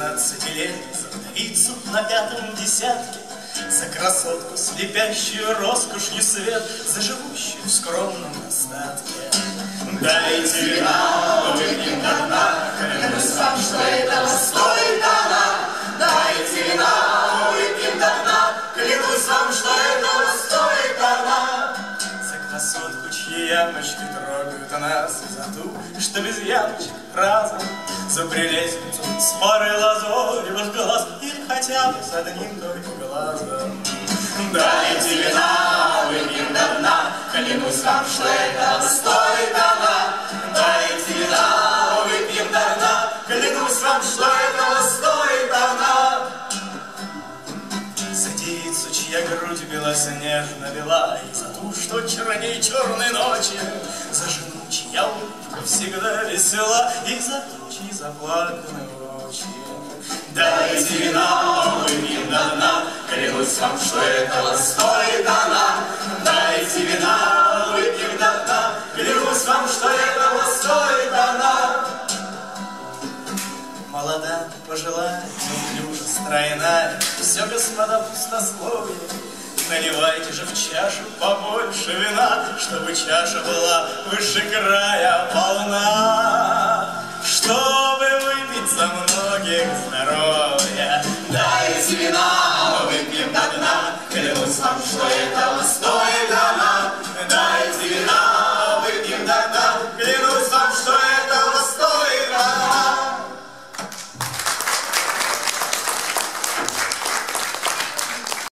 девятнадцати лет. За вдовицу на пятом десятке За красотку, слепящую роскошью свет За живущую в скромном достатке Дайте вина, выпьем до дна Клянусь вам, что этого стоит она Дайте вина, выпьем до дна Клянусь вам, что этого стоит она За красотку, чьи ямочки трогают нас За ту, что без ямочек разом За с парой лазоревых глаз Или хотя бы с одним только глазом. Дайте вина, выпьем до дна Клянусь вам, что этого стоит она Дайте вина, выпьем до дна Клянусь вам, что этого стоит она За девицу, чья грудь белоснежно бела И за ту, что черней черной ночи За жену, чья улыбка всегда весела И за ту, чьи заплаканы очи Дайте вина, выпьем до дна Клянусь вам, что этого стоит она Дайте вина, выпьем до дна Клянусь вам, что этого стоит она Молода, пожилая, неуклюжа, стройная, Все, господа, пустословие. Наливайте же в чашу побольше вина, Чтобы чаша была выше края полна. Чтобы